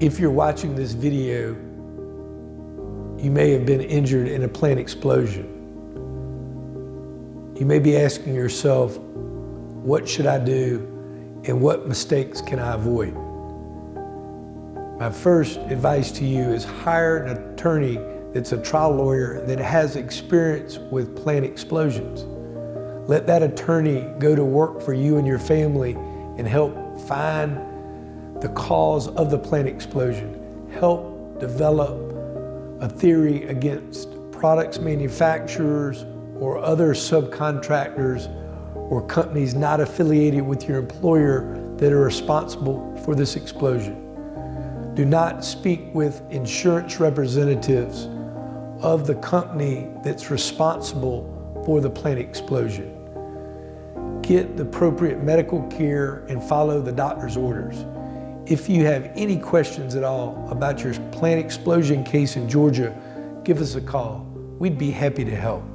If you're watching this video, you may have been injured in a plant explosion. You may be asking yourself, what should I do and what mistakes can I avoid? My first advice to you is hire an attorney that's a trial lawyer that has experience with plant explosions. Let that attorney go to work for you and your family and help find the cause of the plant explosion. Help develop a theory against products manufacturers or other subcontractors or companies not affiliated with your employer that are responsible for this explosion. Do not speak with insurance representatives of the company that's responsible for the plant explosion. Get the appropriate medical care and follow the doctor's orders. If you have any questions at all about your plant explosion case in Georgia, give us a call. We'd be happy to help.